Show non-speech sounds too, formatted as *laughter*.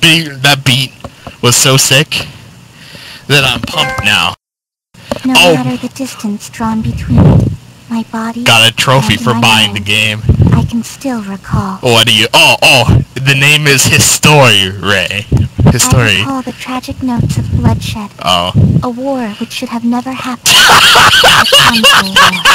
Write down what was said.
beat, that beat was so sick that I'm pumped now. No Oh. matter the distance drawn between my body Got a trophy for buying the game. I can still recall. What do you? Oh, oh, the name is History, Ray. I recall the tragic notes of bloodshed, Oh. a war which should have never happened. *laughs*